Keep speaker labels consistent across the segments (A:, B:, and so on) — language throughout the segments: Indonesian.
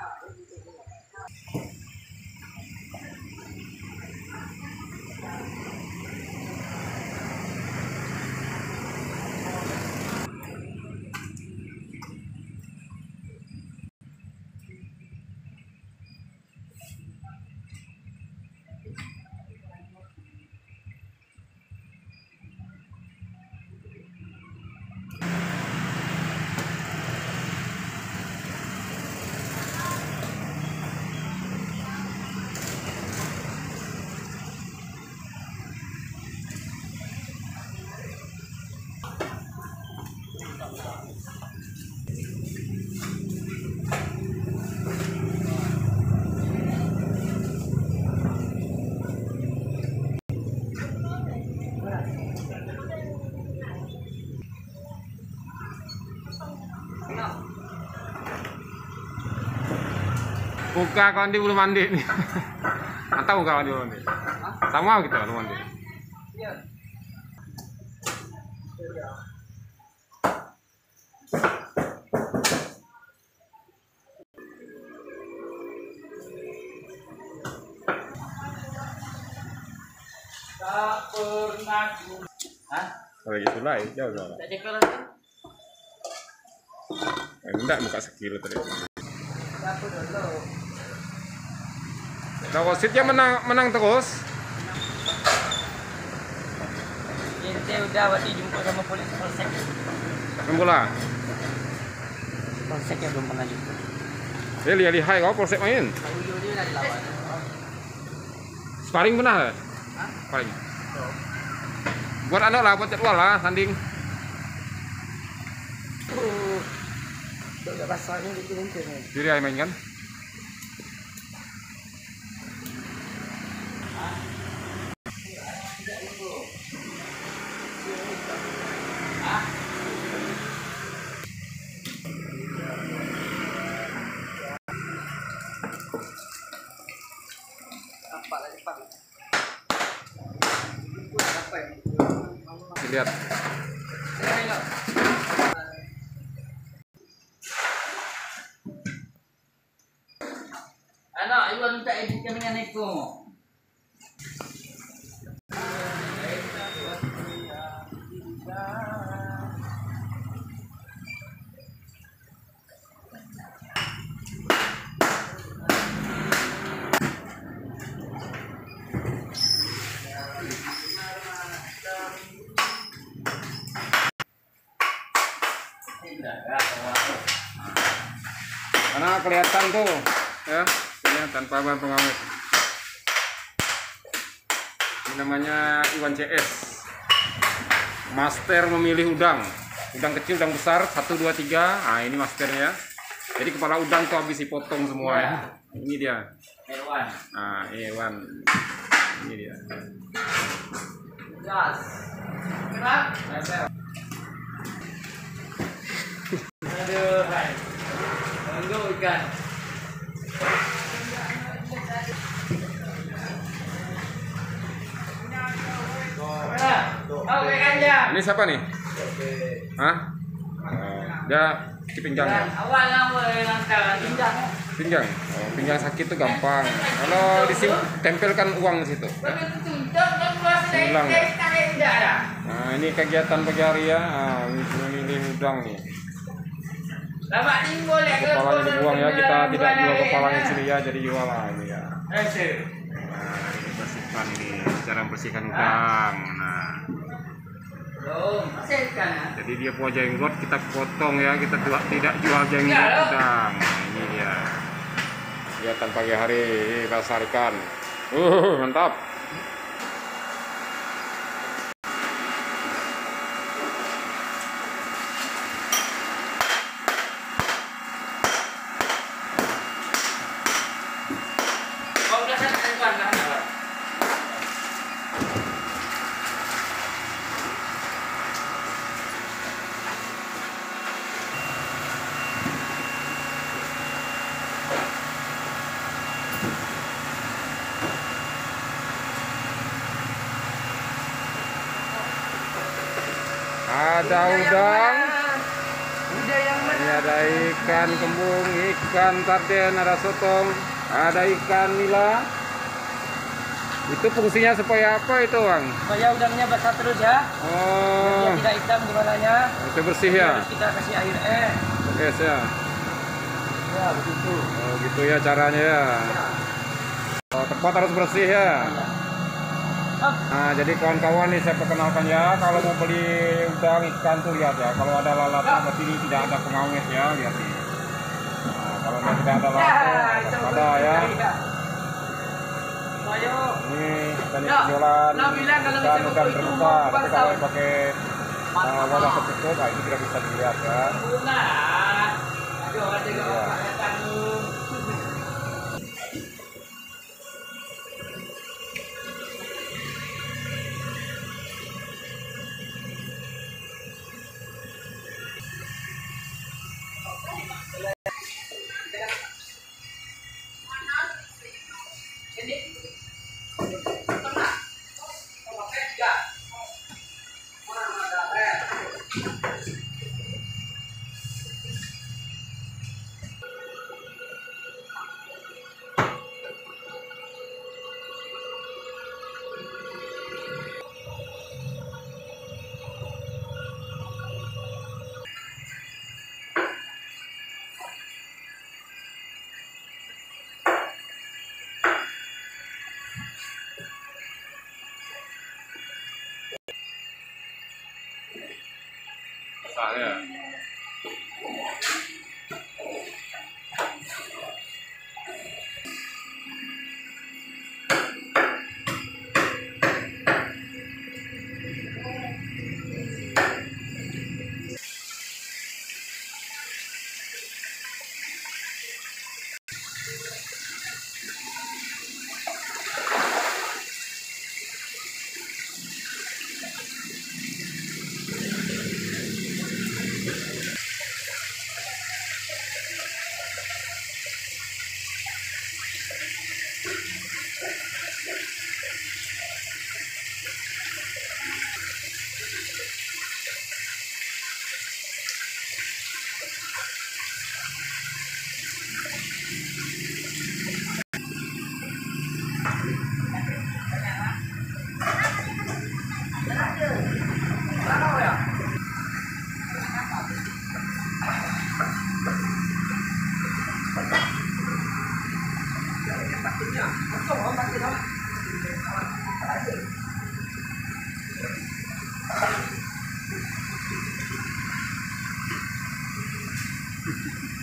A: God. Muka kawan di belum mandi nih. Mantap muka kawan di belum mandi. Sama gitu belum mandi.
B: Tak pernah Hah?
A: Oh gitu lah, jauh jauh.
B: Tak cekal lagi?
A: Enggak muka sekilo tadi.
B: Aku dulu
A: Nah, wasitnya menang menang terus.
B: Ente udah waktu jumpa sama polisi polsek
A: bola.
B: Polsek ya belum pernah jumpa
A: Dia lihat lihai kau polsek main. Sparring pernah?
B: Hah?
A: Sparring. Buat anu lah, buat jadwal lah, tanding.
B: Oh. Udah rasanya gitu mungkin. ya.
A: Jadi main kan? Lihat.
B: Anak, ibu minta edit kami dengan
A: Karena kelihatan tuh, ya, ini tanpa bahan pengawet. Ini namanya Iwan CS. Master memilih udang. Udang kecil, udang besar, 1, 2, 3. Nah, ini masternya. Jadi kepala udang tuh habis dipotong semua ya. Ini dia.
B: Hewan.
A: Nah, Iwan. Ini dia.
B: Gas. Gerak. Oh, aja.
A: Ini siapa nih? Hah? Dia di pinggang ya?
B: Awal awal lantaran indah.
A: Pinggang. Oh, pinggang sakit tuh gampang. Kalau disim tempelkan uang di situ. Ulang ya? Nah, ini kegiatan pagi hari ya. Ah, memilih udang nih.
B: Ya.
A: Kepalanya dibuang ya. Kita tidak jual kepalanya sini ya, jadi jual lah ini ya.
B: Eh.
A: Nah, ini bersihkan ini cara membersihkan udang. Nah,
B: ya.
A: jadi dia buah jenggot kita potong ya. Kita tidak jual jenggot udang. Nah, ini dia. Kegiatan pagi hari pasar ikan. Uh, mantap.
B: Kau udah sana ikan kan?
A: Ada udang. Ini ada ikan kembung, ikan sarden, ada sotong, ada ikan nila. Itu fungsinya supaya apa itu, Bang?
B: Supaya udangnya basah terus ya. Dia
A: Oh,
B: tidak hitam gimana ya.
A: itu bersih ya.
B: Terus kita kasih air es.
A: Oke, ya.
B: Ya, begitu.
A: Oh, gitu ya caranya ya. Oh, tempat harus bersih ya.
B: Hop.
A: Nah, jadi kawan-kawan nih saya perkenalkan ya, kalau mau beli udang ikan tuh lihat ya, kalau ada lalatnya berarti ini tidak ada pengawet ya, lihat nih. Nah, kalau tidak ada lalatnya, ada ya.
B: Ayo.
A: Ini tadi
B: Ya,
A: penjualan
B: nah
A: ikan
B: bisa
A: udang
B: begitu,
A: terbuka, tapi kalau pakai uh, wadah tertutup, nah ini tidak bisa dilihat ya.
B: Nah. Ayo, ada
A: Iya.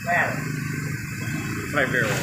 B: Well, my
A: very well.